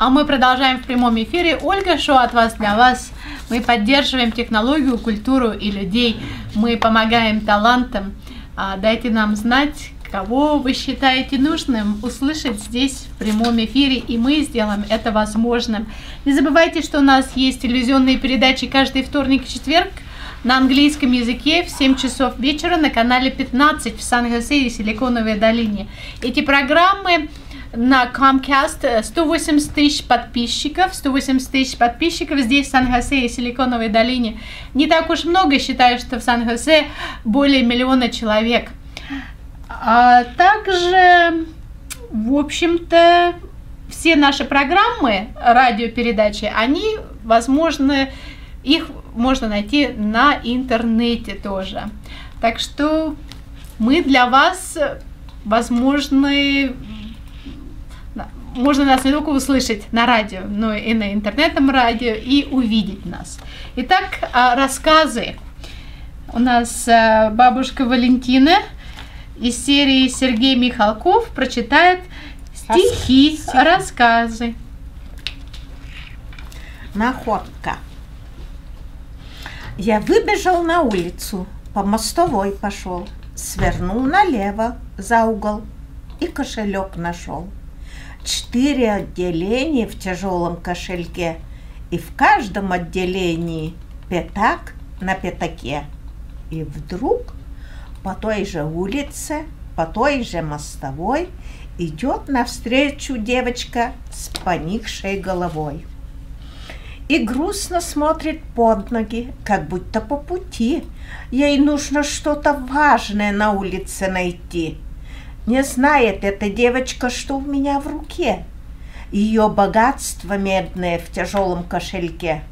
А мы продолжаем в прямом эфире. Ольга Шоу от вас для вас. Мы поддерживаем технологию, культуру и людей. Мы помогаем талантам. А, дайте нам знать, кого вы считаете нужным услышать здесь в прямом эфире, и мы сделаем это возможным. Не забывайте, что у нас есть иллюзионные передачи каждый вторник и четверг на английском языке в 7 часов вечера на канале 15 в Сан-Хосе и Силиконовой долине. Эти программы на Comcast 180 тысяч подписчиков, 180 тысяч подписчиков здесь, в Сан-Хосе и Силиконовой долине. Не так уж много, считаю, что в Сан-Хосе более миллиона человек. А также, в общем-то, все наши программы, радиопередачи, они, возможно, их можно найти на интернете тоже. Так что мы для вас, возможно, можно нас не только услышать на радио, но и на интернетном радио и увидеть нас. Итак, а, рассказы. У нас а, бабушка Валентина из серии Сергей Михалков прочитает стихи, стихи. рассказы. Находка. Я выбежал на улицу, по мостовой пошел, свернул налево за угол и кошелек нашел четыре отделения в тяжелом кошельке, и в каждом отделении пятак на пятаке. И вдруг по той же улице, по той же мостовой идет навстречу девочка с поникшей головой. И грустно смотрит под ноги, как будто по пути. Ей нужно что-то важное на улице найти – не знает эта девочка, что у меня в руке. Ее богатство медное в тяжелом кошельке.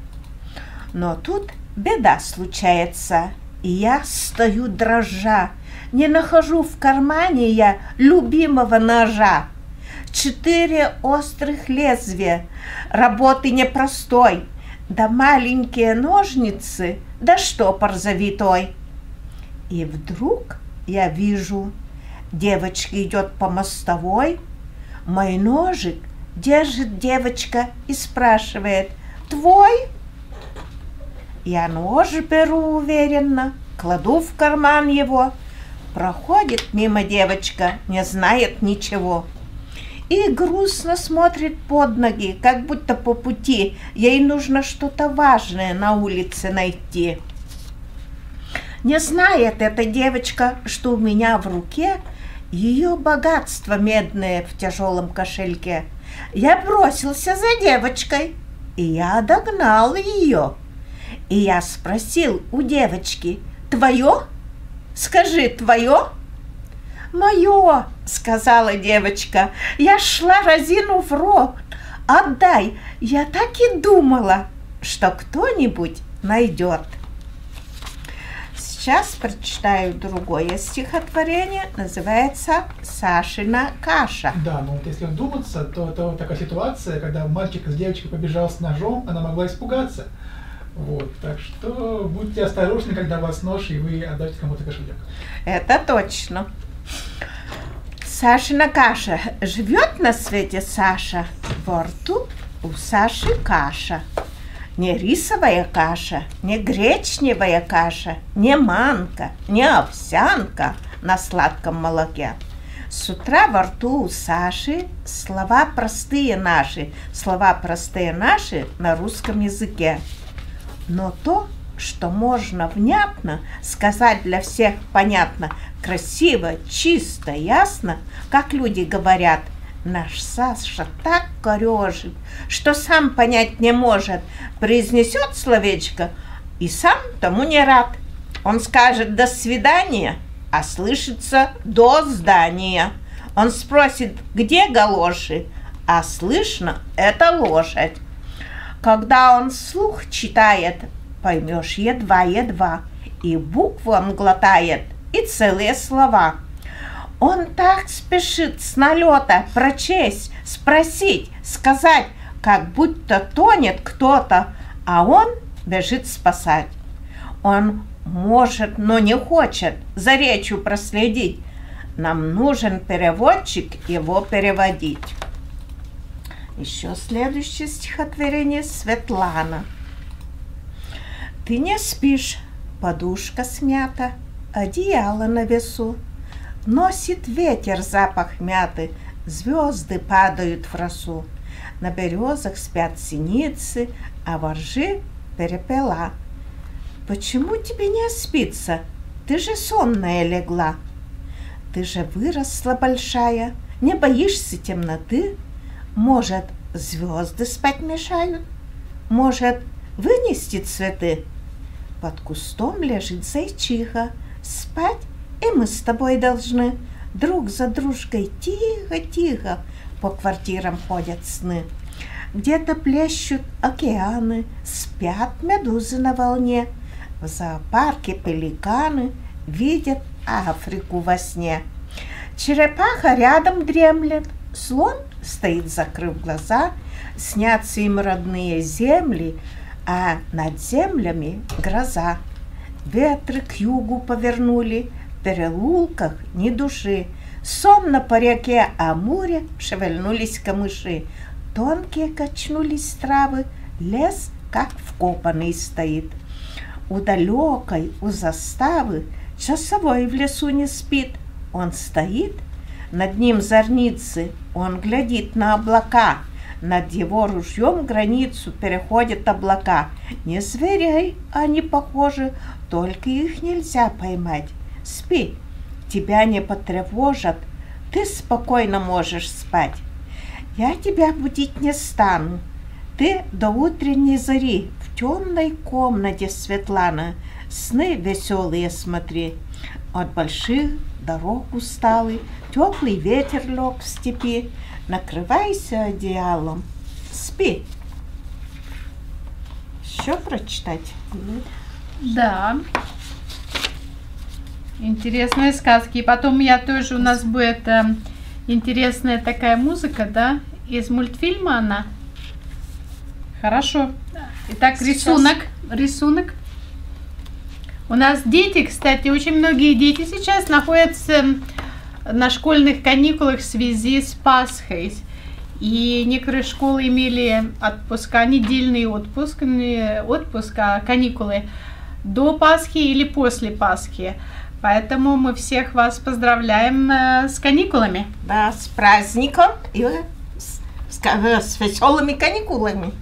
Но тут беда случается, и я стою дрожа. Не нахожу в кармане я любимого ножа. Четыре острых лезвия, работы непростой, да маленькие ножницы, да штопор завитой. И вдруг я вижу Девочка идет по мостовой. Мой ножик держит девочка и спрашивает, «Твой?» Я нож беру уверенно, кладу в карман его. Проходит мимо девочка, не знает ничего. И грустно смотрит под ноги, как будто по пути. Ей нужно что-то важное на улице найти. Не знает эта девочка, что у меня в руке – ее богатство медное в тяжелом кошельке. Я бросился за девочкой, и я догнал ее. И я спросил у девочки, «Твое? Скажи, твое?» «Мое!» — сказала девочка. «Я шла разину в рот. Отдай! Я так и думала, что кто-нибудь найдет». Сейчас прочитаю другое стихотворение, называется «Сашина каша». Да, ну вот если вдуматься, то это такая ситуация, когда мальчик с девочкой побежал с ножом, она могла испугаться. Вот, так что будьте осторожны, когда у вас нож, и вы отдаете кому-то кошелек. Это точно. Сашина каша. Живет на свете Саша, во рту у Саши каша не рисовая каша, не гречневая каша, не манка, не овсянка на сладком молоке. С утра во рту у Саши слова простые наши, слова простые наши на русском языке. Но то, что можно внятно сказать для всех понятно, красиво, чисто, ясно, как люди говорят – Наш Саша так корежит, что сам понять не может. Произнесет словечко и сам тому не рад. Он скажет «до свидания», а слышится «до здания». Он спросит «где галоши?» а слышно «это лошадь». Когда он слух читает, поймешь едва-едва, и буквы он глотает, и целые слова – он так спешит с налета прочесть, спросить, сказать, как будто тонет кто-то, а он бежит спасать. Он может, но не хочет за речью проследить. Нам нужен переводчик его переводить. Еще следующее стихотворение Светлана. Ты не спишь, подушка смята, одеяло на весу. Носит ветер запах мяты, звезды падают в росу. На березах спят синицы, а воржи перепела. Почему тебе не спится? Ты же сонная легла. Ты же выросла большая, не боишься темноты? Может, звезды спать мешают? Может, вынести цветы? Под кустом лежит зайчиха, спать и мы с тобой должны. Друг за дружкой тихо-тихо по квартирам ходят сны. Где-то плещут океаны, спят медузы на волне. В зоопарке пеликаны видят Африку во сне. Черепаха рядом дремлет, слон стоит, закрыв глаза, снятся им родные земли, а над землями гроза. Ветры к югу повернули, переулках ни души. Сонно по реке Амуре шевельнулись камыши. Тонкие качнулись травы, лес как вкопанный стоит. У далекой, у заставы часовой в лесу не спит. Он стоит, над ним зорницы, он глядит на облака. Над его ружьем границу переходят облака. Не зверей они похожи, только их нельзя поймать. Спи, тебя не потревожат, ты спокойно можешь спать. Я тебя будить не стану. Ты до утренней зари в темной комнате, Светлана, сны веселые смотри. От больших дорог усталый, теплый ветер лег в степи. Накрывайся одеялом, спи. Еще прочитать? Да. Интересные сказки. И потом я тоже у нас будет э, интересная такая музыка, да? Из мультфильма она. Хорошо. Итак, Сейчас. рисунок. Рисунок. У нас дети, кстати, очень многие дети сейчас находятся на школьных каникулах в связи с Пасхой. И некоторые школы имели отпуска, недельный отпуск, не отпуск, а каникулы до Пасхи или после Пасхи. Поэтому мы всех вас поздравляем э, с каникулами. Да, с праздником и с, с э, с веселыми каникулами.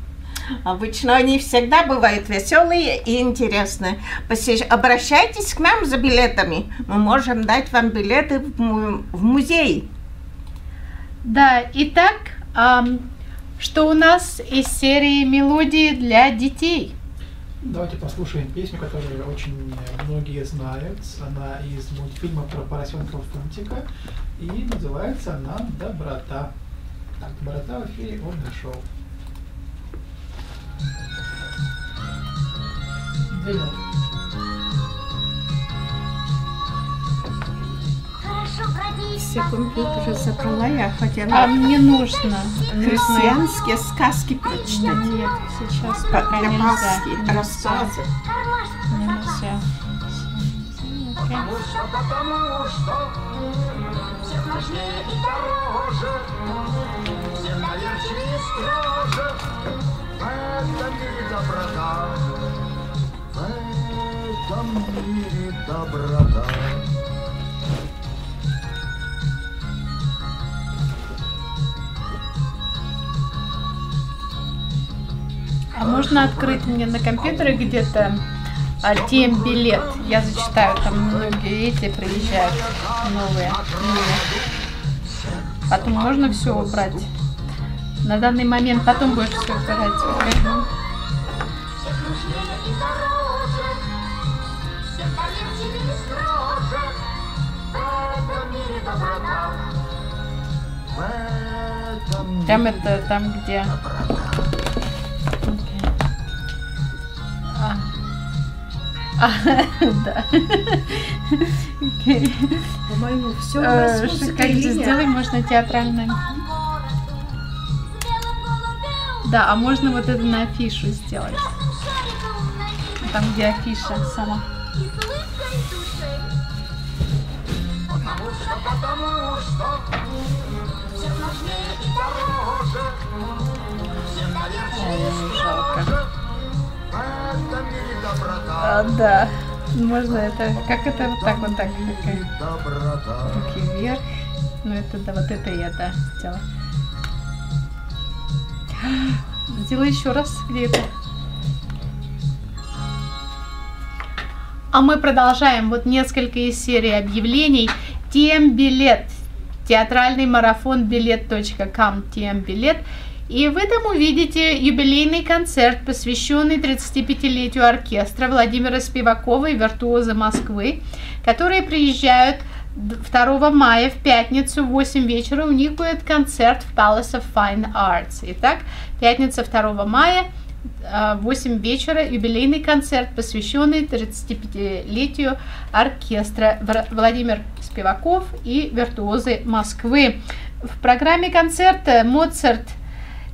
Обычно они всегда бывают веселые и интересные. Посещ- Обращайтесь к нам за билетами. Мы можем дать вам билеты в, му- в музей. Да, итак, ам, что у нас из серии мелодии для детей? Давайте послушаем песню, которую очень многие знают. Она из мультфильма про поросенка Фунтика. И называется она «Доброта». Так, «Доброта» в эфире Ольга Шоу. Две минуты. Все компьютеры забрала, я хотела А мне нужно. нужно- христианские сказки прочитать. Нет, сейчас По- пока Для нельзя. Нельзя. рассказы. Нельзя. В этом мире доброта, А можно открыть мне на компьютере где-то а, тем билет? Я зачитаю, там многие эти приезжают новые. Потом можно все убрать. На данный момент потом будешь все убирать. Там это, там где... да. По-моему, все Шикарно, сделай, можно театральное. Да, а можно вот это на афишу сделать. Там, где афиша сама. Поверьте, жалко. А, да. Можно это, как это вот так вот так, такая. Руки вверх. Ну это да, вот это я да сделала. Сделай еще раз, где это? А мы продолжаем. Вот несколько из серии объявлений. Тем билет. Театральный марафон билет.ком. Тем билет. И вы там увидите юбилейный концерт, посвященный 35-летию оркестра Владимира Спивакова и виртуоза Москвы, которые приезжают 2 мая в пятницу в 8 вечера. У них будет концерт в Palace of Fine Arts. Итак, пятница 2 мая в 8 вечера юбилейный концерт, посвященный 35-летию оркестра Владимир Спиваков и виртуозы Москвы. В программе концерта Моцарт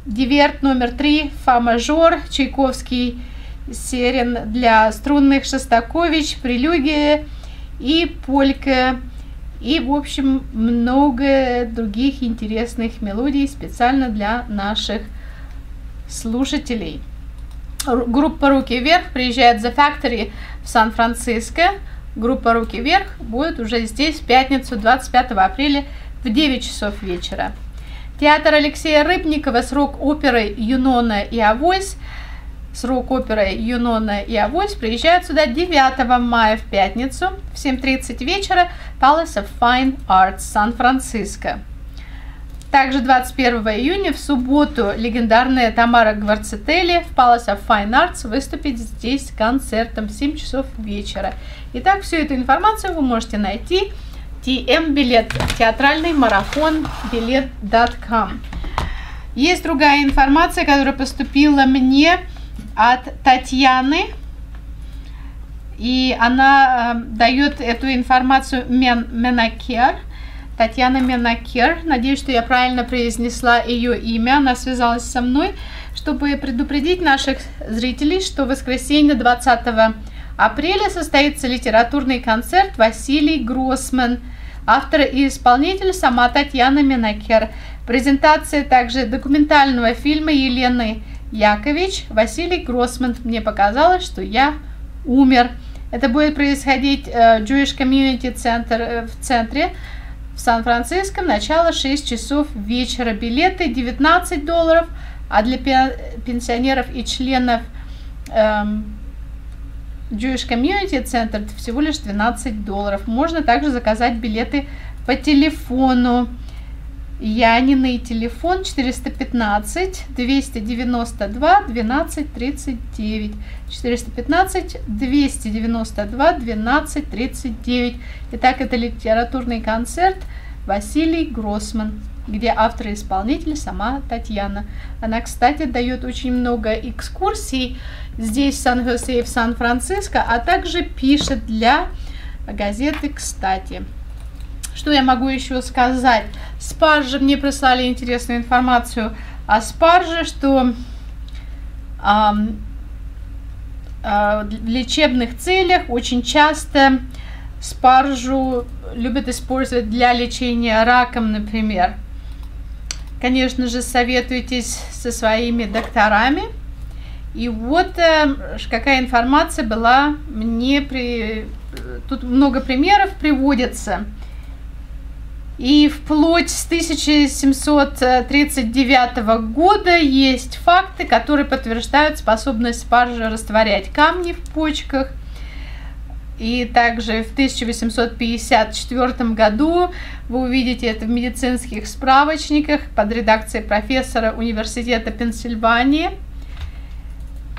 Диверт номер три, фа мажор, Чайковский, серен для струнных Шостакович, прелюдия и полька. И, в общем, много других интересных мелодий специально для наших слушателей. Группа «Руки вверх» приезжает The Factory в Сан-Франциско. Группа «Руки вверх» будет уже здесь в пятницу 25 апреля в 9 часов вечера. Театр Алексея Рыбникова с рок-оперой «Юнона и Авось» с рок-оперой «Юнона и Авось» приезжают сюда 9 мая в пятницу в 7.30 вечера Palace of Fine Arts Сан-Франциско. Также 21 июня в субботу легендарная Тамара Гварцетели в Palace of Fine Arts выступит здесь концертом в 7 часов вечера. Итак, всю эту информацию вы можете найти TM билет, театральный марафон билет.com. Есть другая информация, которая поступила мне от Татьяны. И она э, дает эту информацию Мен, Менакер. Татьяна Менакер. Надеюсь, что я правильно произнесла ее имя. Она связалась со мной, чтобы предупредить наших зрителей, что в воскресенье 20 апреля состоится литературный концерт Василий Гроссман – Автор и исполнитель сама Татьяна Минакер. Презентация также документального фильма Елены Якович «Василий Гроссман». Мне показалось, что я умер. Это будет происходить э, Jewish Community Center э, в центре в Сан-Франциско. Начало 6 часов вечера. Билеты 19 долларов, а для пенсионеров и членов эм, Jewish Community Center всего лишь 12 долларов. Можно также заказать билеты по телефону. Яниный телефон 415 292 12 39 415 292 12 39 Итак, это литературный концерт Василий Гроссман где автор и исполнитель сама Татьяна. Она, кстати, дает очень много экскурсий здесь, в Сан-Хосе и в Сан-Франциско, а также пишет для газеты «Кстати». Что я могу еще сказать? Спаржи мне прислали интересную информацию о спарже, что а, а, в лечебных целях очень часто спаржу любят использовать для лечения раком, например. Конечно же, советуйтесь со своими докторами. И вот э, какая информация была мне при... Тут много примеров приводится. И вплоть с 1739 года есть факты, которые подтверждают способность спаржи растворять камни в почках, и также в 1854 году вы увидите это в медицинских справочниках под редакцией профессора Университета Пенсильвании.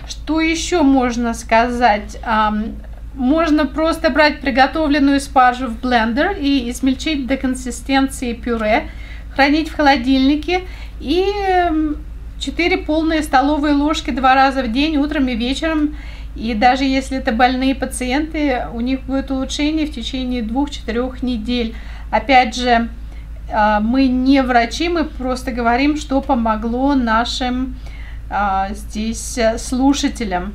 Что еще можно сказать? Можно просто брать приготовленную спаржу в блендер и измельчить до консистенции пюре, хранить в холодильнике и 4 полные столовые ложки два раза в день, утром и вечером и даже если это больные пациенты, у них будет улучшение в течение двух-четырех недель. Опять же, а, мы не врачи, мы просто говорим, что помогло нашим а, здесь слушателям.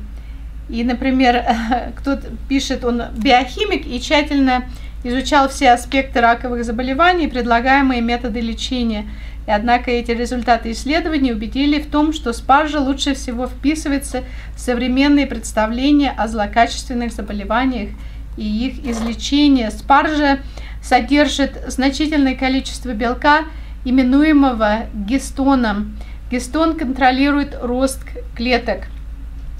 И, например, кто-то пишет, он биохимик и тщательно изучал все аспекты раковых заболеваний предлагаемые методы лечения. Однако эти результаты исследований убедили в том, что спаржа лучше всего вписывается в современные представления о злокачественных заболеваниях и их излечении. Спаржа содержит значительное количество белка, именуемого гистоном. Гистон контролирует рост клеток.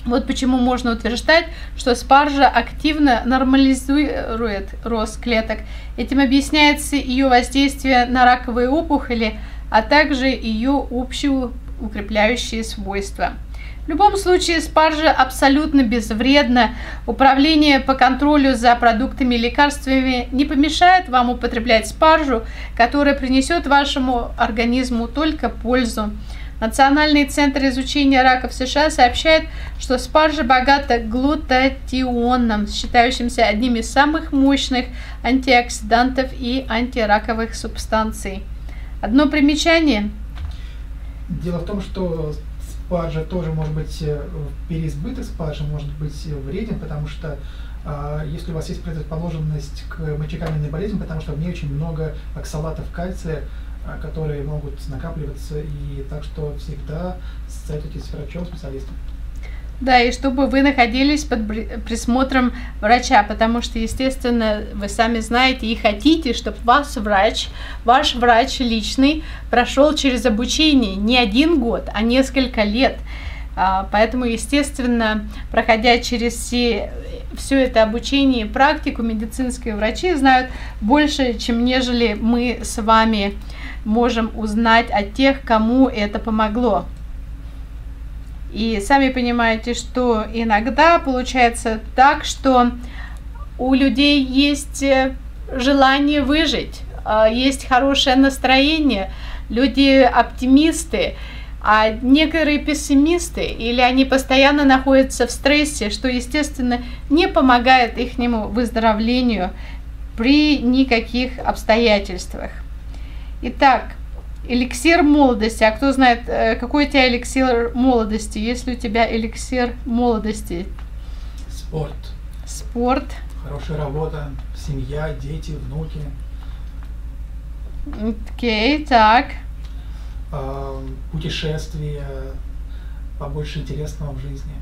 Вот почему можно утверждать, что спаржа активно нормализует рост клеток. Этим объясняется ее воздействие на раковые опухоли, а также ее общие укрепляющие свойства. В любом случае спаржа абсолютно безвредна. Управление по контролю за продуктами и лекарствами не помешает вам употреблять спаржу, которая принесет вашему организму только пользу. Национальный центр изучения рака в США сообщает, что спаржа богата глутатионом, считающимся одним из самых мощных антиоксидантов и антираковых субстанций. Одно примечание. Дело в том, что спаржа тоже может быть, э, переизбыток спаржи может быть вреден, потому что а, если у вас есть предрасположенность к мочекаменной болезни, потому что в ней очень много оксалатов кальция, а, которые могут накапливаться, и так что всегда советуйтесь с врачом, специалистом. Да, и чтобы вы находились под присмотром врача, потому что, естественно, вы сами знаете и хотите, чтобы вас врач, ваш врач личный прошел через обучение не один год, а несколько лет. А, поэтому, естественно, проходя через все, все это обучение и практику, медицинские врачи знают больше, чем нежели мы с вами можем узнать от тех, кому это помогло. И сами понимаете, что иногда получается так, что у людей есть э, желание выжить, а, есть хорошее настроение, люди оптимисты, а некоторые пессимисты, или они постоянно находятся в стрессе, что, естественно, не помогает их выздоровлению при никаких обстоятельствах. Итак, эликсир молодости. А кто знает, э, какой у тебя эликсир молодости? Есть ли у тебя эликсир молодости? Спорт. Спорт. Хорошая работа, семья, дети, внуки. Окей, okay, так. Путешествия, побольше интересного в жизни.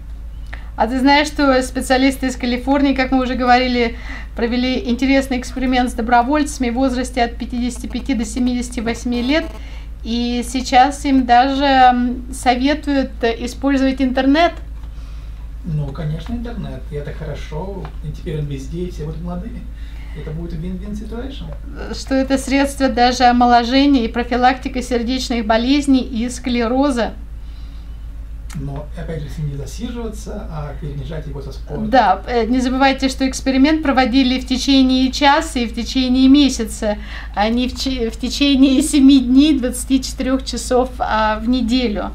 А ты знаешь, что специалисты из Калифорнии, как мы уже говорили, провели интересный эксперимент с добровольцами в возрасте от 55 до 78 лет. И сейчас им даже советуют использовать интернет. Ну, конечно, интернет. И это хорошо. И теперь он везде, и все будут молодыми. Это будет win-win situation. Что это средство даже омоложения и профилактика сердечных болезней и склероза но опять же, если не засиживаться, а перемежать его со спортом. Да, э, не забывайте, что эксперимент проводили в течение часа и в течение месяца, а не в, в течение 7 дней 24 часов а, в неделю.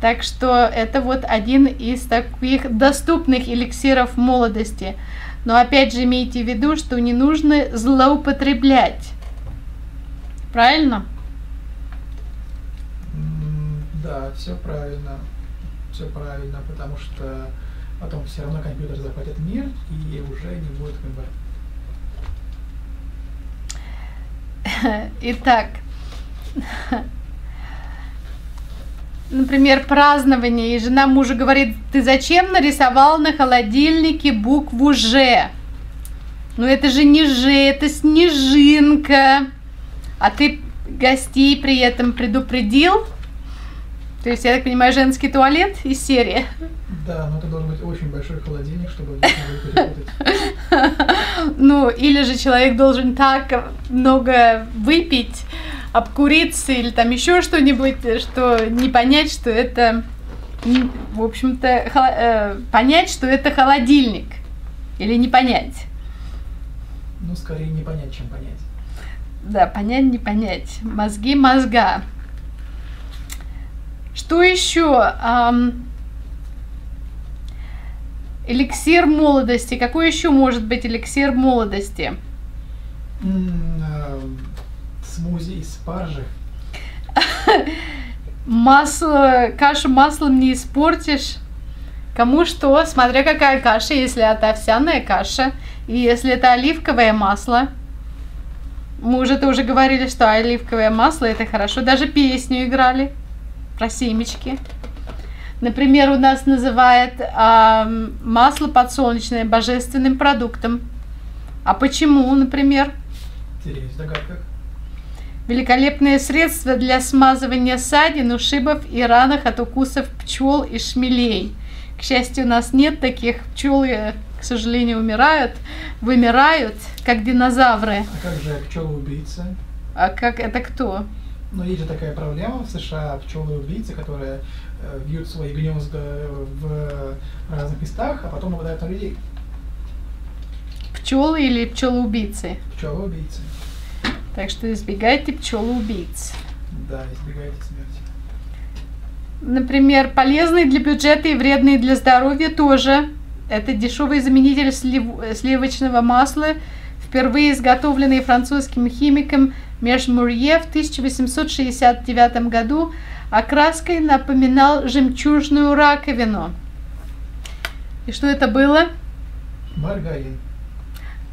Так что это вот один из таких доступных эликсиров молодости. Но опять же имейте в виду, что не нужно злоупотреблять. Правильно? Да, все правильно все правильно, потому что потом все равно компьютер захватит мир и уже не будет выбора. Итак, например, празднование, и жена мужа говорит, ты зачем нарисовал на холодильнике букву Ж? Ну это же не Ж, это снежинка. А ты гостей при этом предупредил, то есть, я так понимаю, женский туалет из серии? Да, но это должен быть очень большой холодильник, чтобы. Ну, или же человек должен так много выпить, обкуриться или там еще что-нибудь, что не понять, что это, в общем-то, э, понять, что это холодильник. Или не понять. Ну, скорее не понять, чем понять. Да, понять, не понять. Мозги мозга. Что еще? эликсир молодости. Какой еще может быть эликсир молодости? смузи из спаржи. Масло, кашу маслом не испортишь. Кому что, смотря какая каша, если это овсяная каша, и если это оливковое масло. Мы уже тоже говорили, что оливковое масло это хорошо. Даже песню играли про семечки. Например, у нас называют а, масло подсолнечное божественным продуктом. А почему, например? Теряюсь в догадках. Великолепное средство для смазывания ссадин, ушибов и ранах от укусов пчел и шмелей. К счастью, у нас нет таких пчел, э, к сожалению, умирают, вымирают, как динозавры. А как же пчелы-убийцы? А как это кто? Ну, есть же такая проблема в США, пчелы-убийцы, которые э, вьют свои гнезда в разных местах, а потом нападают на людей. Пчелы или пчелоубийцы? Пчелы-убийцы. Так что избегайте пчелоубийц. Да, избегайте смерти. Например, полезный для бюджета и вредный для здоровья тоже. Это дешевый заменитель слив- сливочного масла, впервые изготовленный французским химиком Межмурье в 1869 году, окраской напоминал жемчужную раковину. И что это было? Маргарин.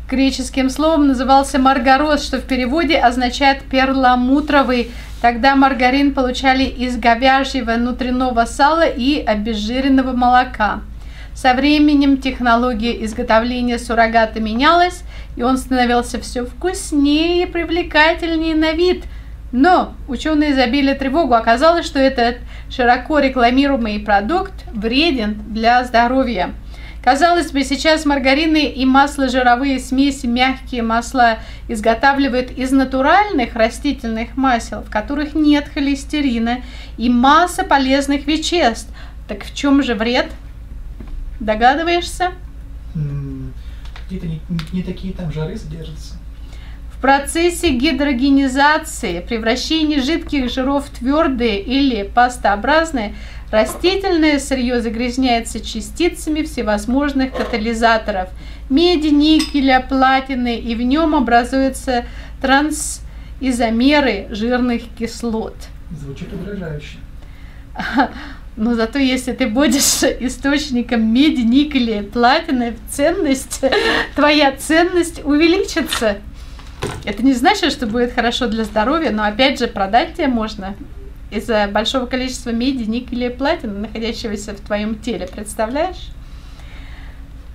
Греческим словом назывался маргарос, что в переводе означает перламутровый. Тогда маргарин получали из говяжьего внутреннего сала и обезжиренного молока. Со временем технология изготовления суррогата менялась, и он становился все вкуснее и привлекательнее на вид. Но ученые забили тревогу. Оказалось, что этот широко рекламируемый продукт вреден для здоровья. Казалось бы, сейчас маргарины и масло-жировые смеси, мягкие масла изготавливают из натуральных растительных масел, в которых нет холестерина и масса полезных веществ. Так в чем же вред? Догадываешься? Какие-то не, не- такие там жары содержатся. В процессе гидрогенизации, превращения жидких жиров в твердые или пастообразные, растительное сырье загрязняется частицами всевозможных катализаторов меди, никеля, платины, и в нем образуются трансизомеры жирных кислот. Звучит угрожающе. Но зато если ты будешь источником меди, никеля, платины, ценность, твоя ценность увеличится. Это не значит, что будет хорошо для здоровья, но опять же продать тебе можно из-за большого количества меди, никеля платины, находящегося в твоем теле. Представляешь?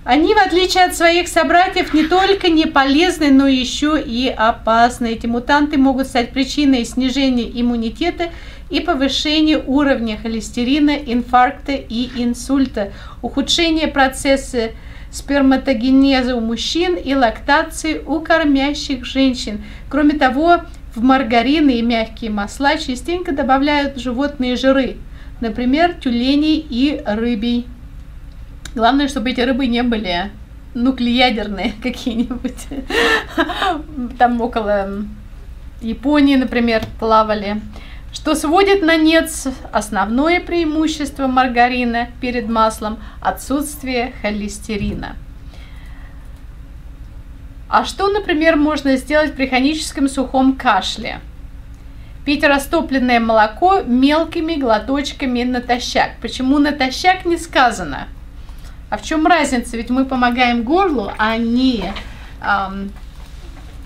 Они, в отличие от своих собратьев, не только не полезны, но еще и опасны. Эти мутанты могут стать причиной снижения иммунитета и повышения уровня холестерина, инфаркта и инсульта, ухудшения процесса сперматогенеза у мужчин и лактации у кормящих женщин. Кроме того, в маргарины и мягкие масла частенько добавляют животные жиры, например, тюленей и рыбий. Главное, чтобы эти рыбы не были нуклеядерные какие-нибудь. Там около Японии, например, плавали. Что сводит на нет основное преимущество маргарина перед маслом – отсутствие холестерина. А что, например, можно сделать при хроническом сухом кашле? Пить растопленное молоко мелкими глоточками натощак. Почему натощак не сказано? А в чем разница? Ведь мы помогаем горлу, а не ам,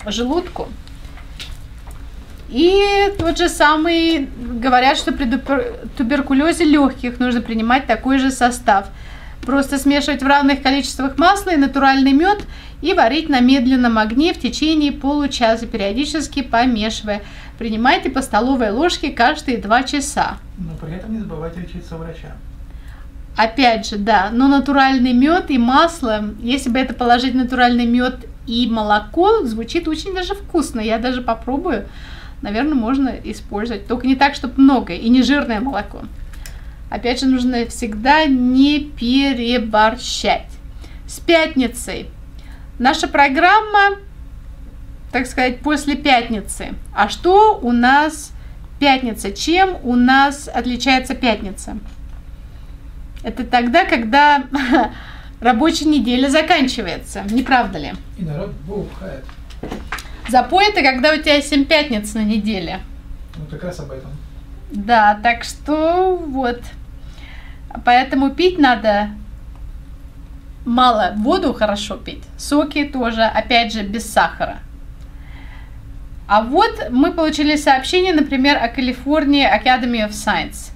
желудку. И тот же самый говорят, что при тубер- туберкулезе легких нужно принимать такой же состав. Просто смешивать в равных количествах масла и натуральный мед и варить на медленном огне в течение получаса, периодически помешивая. Принимайте по столовой ложке каждые два часа. Но при этом не забывайте лечиться врача. Опять же, да, но натуральный мед и масло, если бы это положить натуральный мед и молоко, звучит очень даже вкусно. Я даже попробую. Наверное, можно использовать. Только не так, чтобы много и не жирное молоко. Опять же, нужно всегда не переборщать. С пятницей. Наша программа, так сказать, после пятницы. А что у нас пятница? Чем у нас отличается пятница? Это тогда, когда рабочая неделя заканчивается, не правда ли? И народ бухает. Запой это когда у тебя 7 пятниц на неделе. Ну, как раз об этом. Да, так что вот. Поэтому пить надо мало. Воду хорошо пить. Соки тоже, опять же, без сахара. А вот мы получили сообщение, например, о Калифорнии Academy of Science.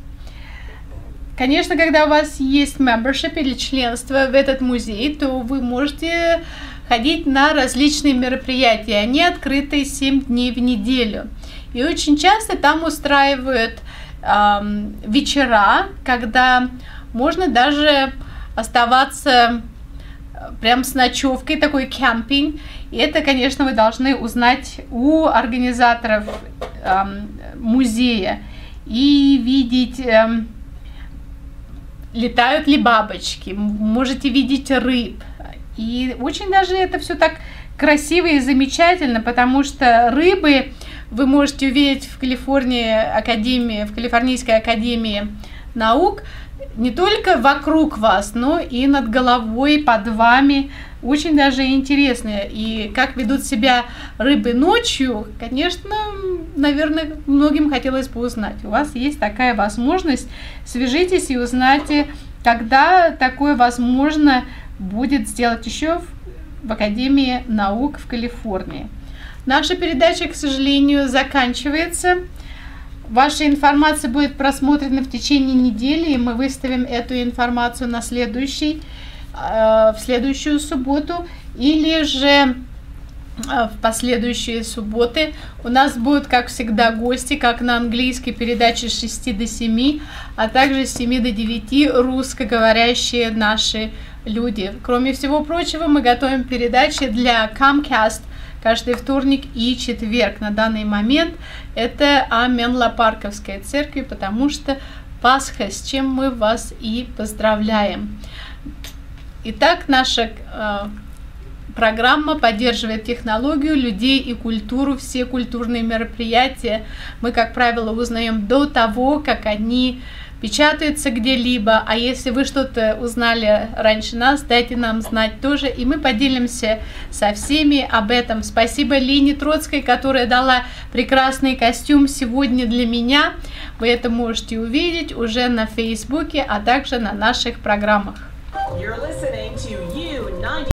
Конечно, когда у вас есть membership или членство в этот музей, то вы можете ходить на различные мероприятия. Они открыты 7 дней в неделю. И очень часто там устраивают эм, вечера, когда можно даже оставаться э, прям с ночевкой, такой кемпинг. И это, конечно, вы должны узнать у организаторов эм, музея и видеть, эм, летают ли бабочки, можете видеть рыб. И очень даже это все так красиво и замечательно, потому что рыбы вы можете увидеть в Калифорнии академии, в Калифорнийской академии наук, не только вокруг вас, но и над головой, под вами. Очень даже интересно. И как ведут себя рыбы ночью, конечно, наверное, многим хотелось бы узнать. У вас есть такая возможность. Свяжитесь и узнайте, когда такое возможно будет сделать еще в Академии наук в Калифорнии. Наша передача, к сожалению, заканчивается. Ваша информация будет просмотрена в течение недели, и мы выставим эту информацию на следующий, э, в следующую субботу или же э, в последующие субботы. У нас будут, как всегда, гости, как на английской передаче с 6 до 7, а также с 7 до 9 русскоговорящие наши люди. Кроме всего прочего, мы готовим передачи для Comcast – каждый вторник и четверг. На данный момент это о Менлопарковской церкви, потому что Пасха, с чем мы вас и поздравляем. Итак, наша э, программа поддерживает технологию, людей и культуру, все культурные мероприятия. Мы, как правило, узнаем до того, как они печатаются где-либо, а если вы что-то узнали раньше нас, дайте нам знать тоже, и мы поделимся со всеми об этом. Спасибо Лене Троцкой, которая дала прекрасный костюм сегодня для меня. Вы это можете увидеть уже на Фейсбуке, а также на наших программах.